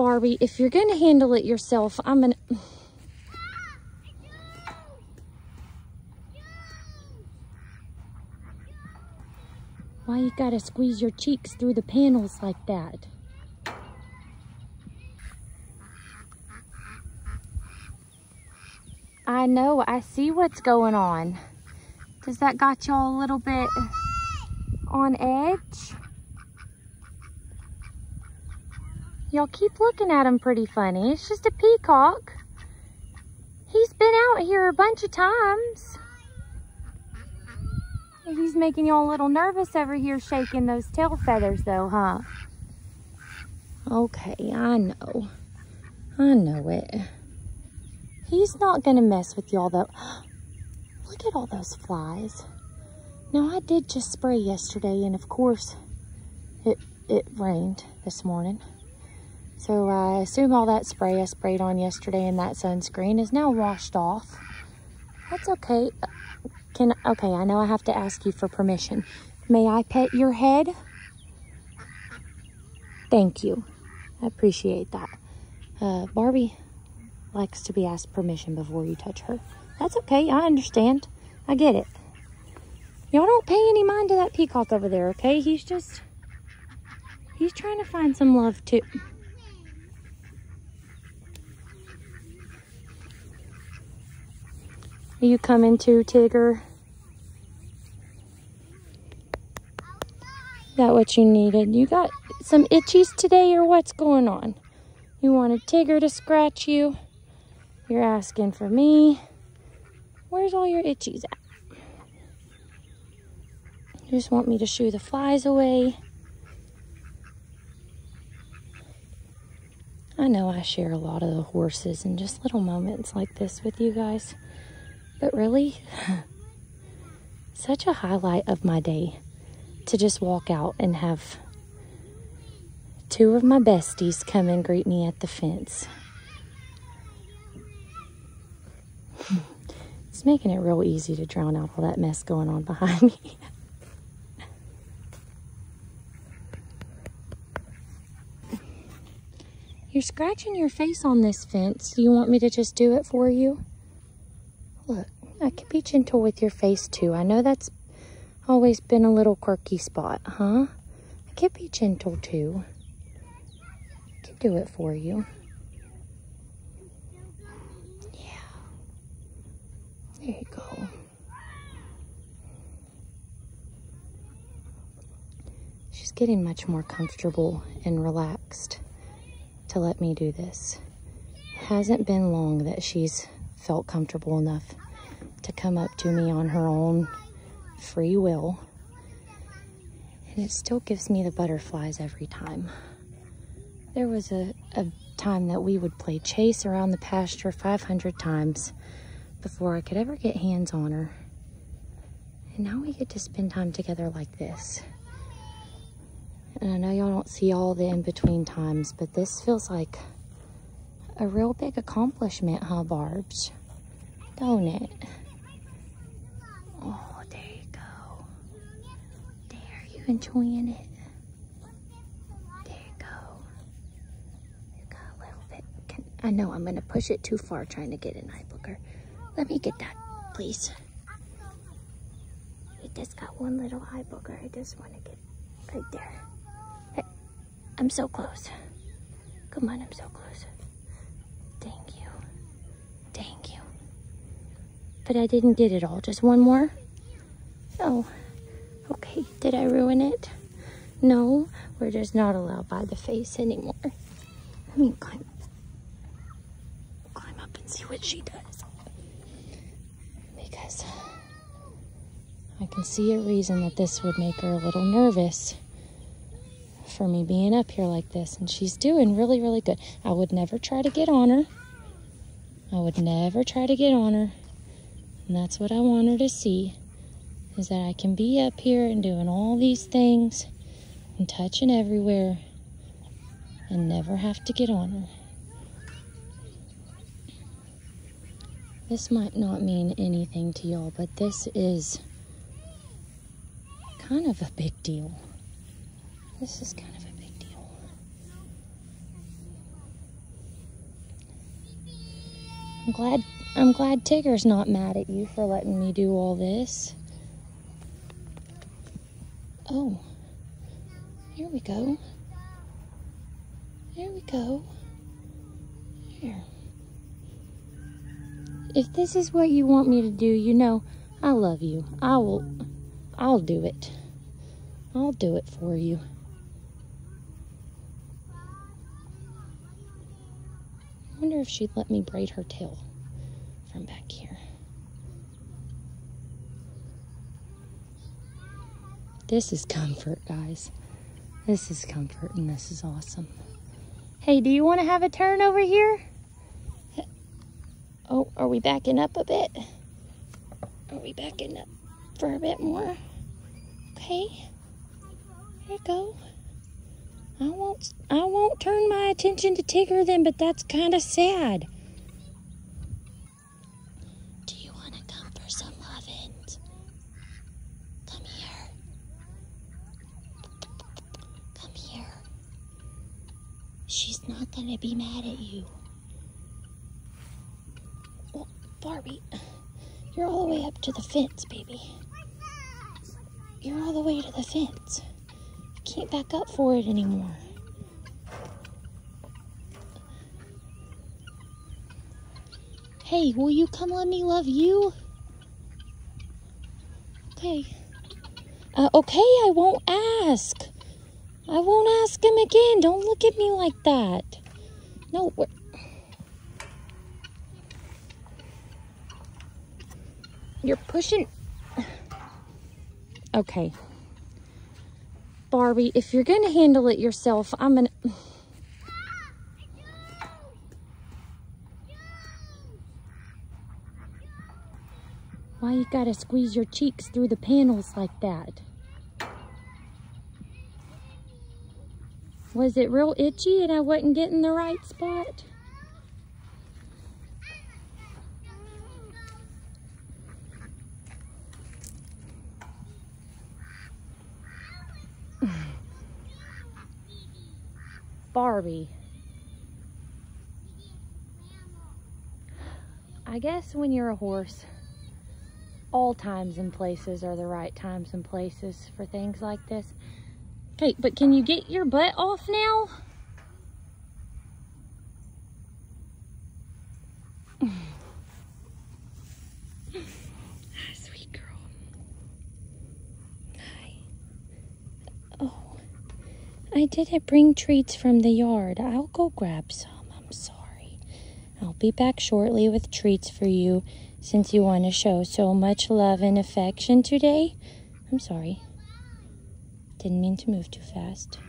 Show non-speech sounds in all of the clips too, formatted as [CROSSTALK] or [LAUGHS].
Barbie, if you're going to handle it yourself, I'm going to... Why you gotta squeeze your cheeks through the panels like that? I know, I see what's going on. Does that got y'all a little bit on edge? Y'all keep looking at him pretty funny. It's just a peacock. He's been out here a bunch of times. He's making y'all a little nervous over here shaking those tail feathers though, huh? Okay, I know. I know it. He's not gonna mess with y'all though. [GASPS] Look at all those flies. Now I did just spray yesterday and of course it, it rained this morning. So I assume all that spray I sprayed on yesterday and that sunscreen is now washed off. That's okay. Can, okay, I know I have to ask you for permission. May I pet your head? Thank you. I appreciate that. Uh, Barbie likes to be asked permission before you touch her. That's okay. I understand. I get it. Y'all don't pay any mind to that peacock over there, okay? He's just, he's trying to find some love too. Are you coming too, Tigger? That what you needed? You got some itchies today or what's going on? You wanted Tigger to scratch you? You're asking for me? Where's all your itchies at? You just want me to shoo the flies away? I know I share a lot of the horses and just little moments like this with you guys. But really, [SIGHS] such a highlight of my day to just walk out and have two of my besties come and greet me at the fence. [SIGHS] It's making it real easy to drown out all that mess going on behind [LAUGHS] me. You're scratching your face on this fence. Do you want me to just do it for you? Look, I can be gentle with your face too. I know that's always been a little quirky spot, huh? I can be gentle too. I can do it for you. Yeah. There you go. She's getting much more comfortable and relaxed to let me do this. It hasn't been long that she's felt comfortable enough to come up to me on her own free will. And it still gives me the butterflies every time. There was a, a time that we would play chase around the pasture 500 times before I could ever get hands on her. And now we get to spend time together like this. And I know y'all don't see all the in-between times, but this feels like a real big accomplishment, huh, Barbs? Don't it? Oh, there you go. There, you enjoying it? There you go. You got a little bit. I know I'm going to push it too far trying to get an eye booger. Let me get that, please. It just got one little eye booger. I just want to get right there. Hey, I'm so close. Come on, I'm so close. Thank you. Thank you. But I didn't get it all. Just one more? Oh, okay. Did I ruin it? No, we're just not allowed by the face anymore. Let me climb, climb up and see what she does. Because I can see a reason that this would make her a little nervous for me being up here like this. And she's doing really, really good. I would never try to get on her. I would never try to get on her. And that's what I want her to see. Is that I can be up here and doing all these things and touching everywhere and never have to get on her. This might not mean anything to y'all, but this is kind of a big deal. This is kind of a big deal. I'm glad I'm glad Tigger's not mad at you for letting me do all this. Oh. Here we go. There we go. Here. If this is what you want me to do, you know, I love you. I will, I'll do it. I'll do it for you. I wonder if she'd let me braid her tail from back here. This is comfort, guys. This is comfort and this is awesome. Hey, do you want to have a turn over here? Oh, are we backing up a bit? Are we backing up for a bit more? Okay. There you go. I won't I won't turn my attention to Tigger then, but that's kind of sad. Do you want to come for some lovin's? Come here. Come here. She's not to be mad at you. Barbie, you're all the way up to the fence, baby. You're all the way to the fence. I can't back up for it anymore. Hey, will you come let me love you? Okay. Uh, okay, I won't ask. I won't ask him again. Don't look at me like that. No, You're pushing. Okay. Barbie, if you're going to handle it yourself, I'm going to... Why you gotta squeeze your cheeks through the panels like that? Was it real itchy and I wasn't getting the right spot? [LAUGHS] Barbie. I guess when you're a horse, all times and places are the right times and places for things like this. Okay, but can you get your butt off now? [SIGHS] Sweet girl. Hi. Oh. I didn't bring treats from the yard. I'll go grab some. I'm sorry. I'll be back shortly with treats for you since you want to show so much love and affection today. I'm sorry. Didn't mean to move too fast.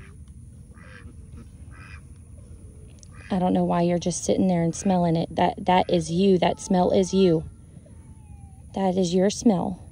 I don't know why you're just sitting there and smelling it. That that is you. That smell is you. That is your smell.